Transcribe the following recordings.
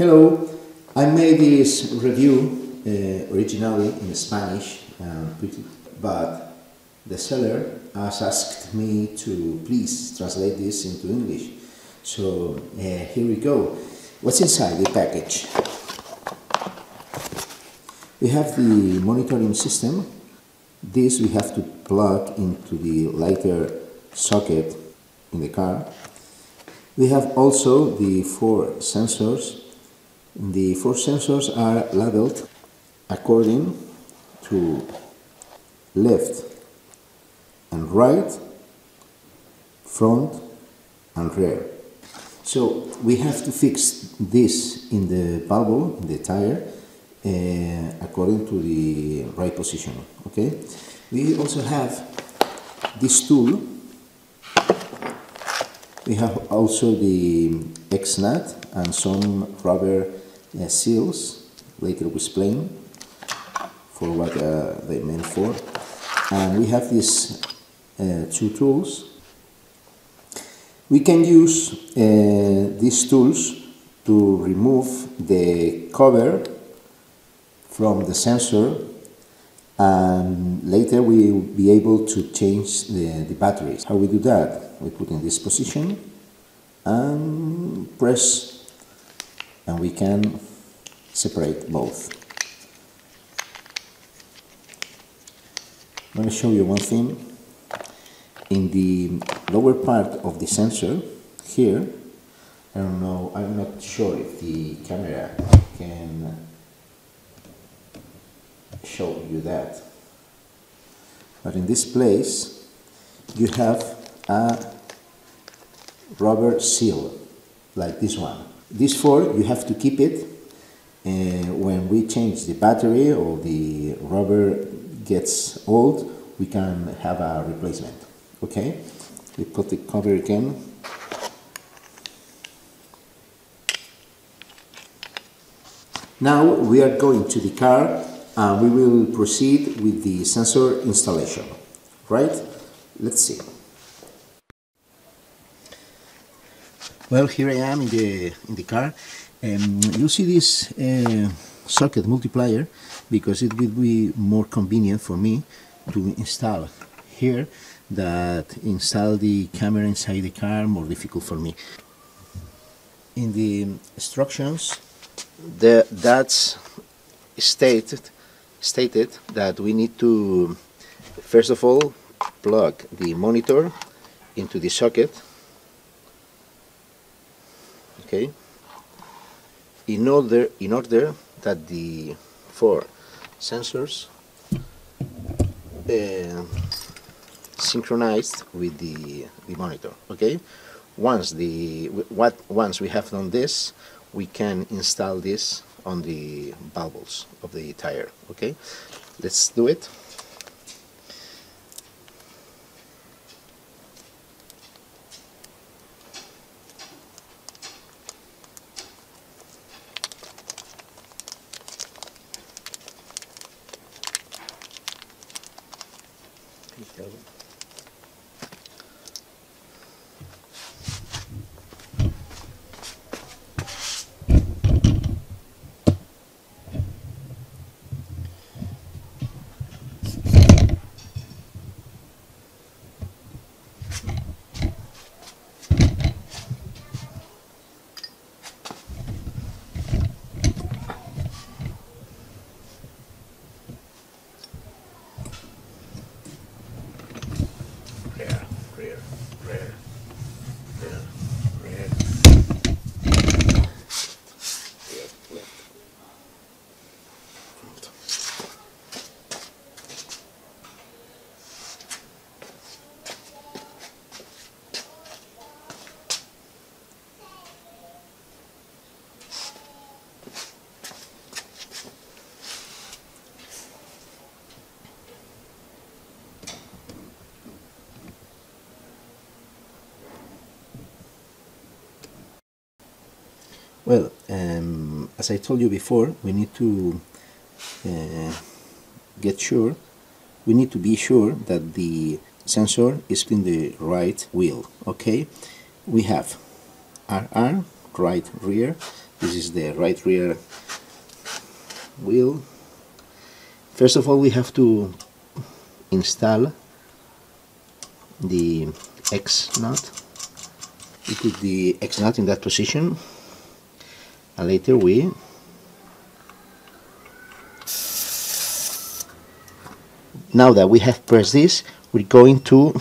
Hello, I made this review uh, originally in Spanish, um, but the seller has asked me to please translate this into English. So uh, here we go. What's inside the package? We have the monitoring system. This we have to plug into the lighter socket in the car. We have also the four sensors. The four sensors are labeled according to left and right, front and rear. So we have to fix this in the bubble, in the tire, uh, according to the right position. Okay. We also have this tool. We have also the X-nut and some rubber seals. Later we explain for what uh, they meant for. And we have these uh, two tools. We can use uh, these tools to remove the cover from the sensor and later we will be able to change the, the batteries. How we do that? We put in this position and press and we can separate both. Going to show you one thing. In the lower part of the sensor here, I don't know, I'm not sure if the camera can show you that. But in this place, you have a rubber seal, like this one. This four, you have to keep it uh, when we change the battery or the rubber gets old, we can have a replacement. Okay? We put the cover again. Now we are going to the car and we will proceed with the sensor installation. Right? Let's see. Well, here I am in the in the car. Um, you see this uh, socket multiplier because it will be more convenient for me to install here that install the camera inside the car more difficult for me. In the instructions, the, that's stated stated that we need to first of all plug the monitor into the socket okay in order in order that the four sensors uh, synchronized with the, the monitor okay? Once the what once we have done this we can install this on the bubbles of the tire okay? Let's do it rear, rear, rear, rear, rear. Left, left. Front. Well, um, as I told you before, we need to uh, get sure, we need to be sure that the sensor is in the right wheel, okay? We have RR, right rear. This is the right rear wheel. First of all we have to install the X nut. We put the X nut in that position later we? Now that we have pressed this we're going to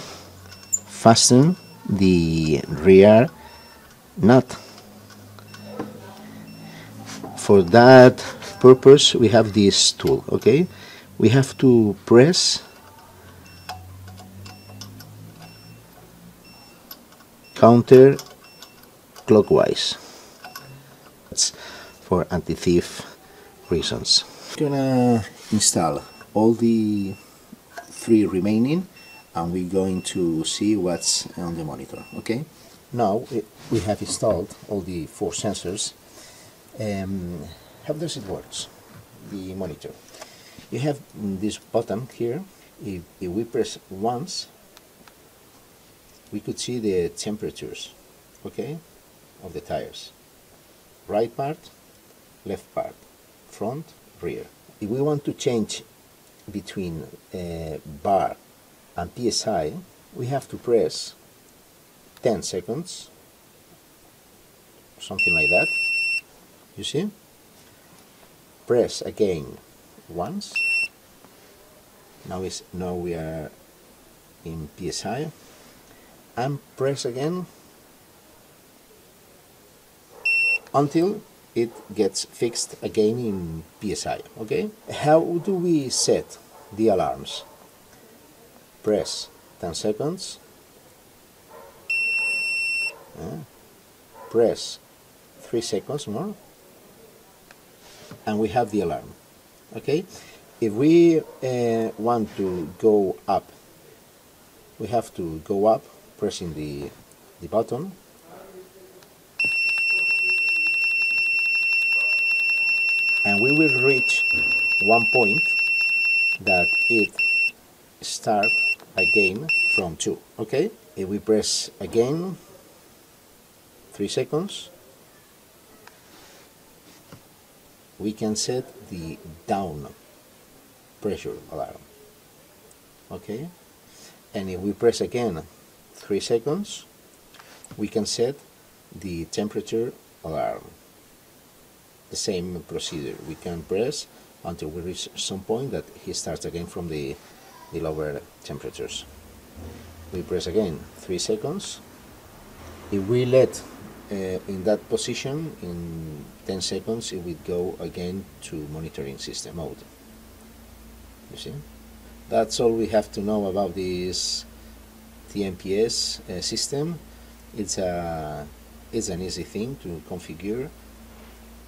fasten the rear nut. For that purpose we have this tool okay? We have to press counter clockwise that's for anti-thief reasons. We're gonna install all the three remaining and we're going to see what's on the monitor okay? Now we have installed all the four sensors. Um, how does it work? the monitor? You have this button here. If, if we press once we could see the temperatures okay of the tires right part left part front rear. If we want to change between uh, bar and PSI we have to press 10 seconds something like that. You see? Press again once. Now is now we are in PSI and press again until it gets fixed again in PSI okay? How do we set the alarms? Press 10 seconds. Uh, press 3 seconds more. And we have the alarm okay? If we uh, want to go up we have to go up pressing the the button and we will reach one point that it start again from 2 okay? If we press again 3 seconds we can set the down pressure alarm okay? And if we press again 3 seconds we can set the temperature alarm the same procedure. We can press until we reach some point that he starts again from the, the lower temperatures. We press again 3 seconds. If we let uh, in that position in 10 seconds it will go again to monitoring system mode. You see? That's all we have to know about this TMPS uh, system. It's a it's an easy thing to configure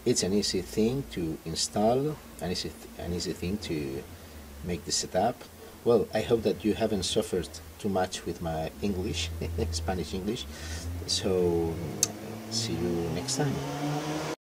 it's an easy thing to install an easy, an easy thing to make the setup. Well I hope that you haven't suffered too much with my English Spanish English. So see you next time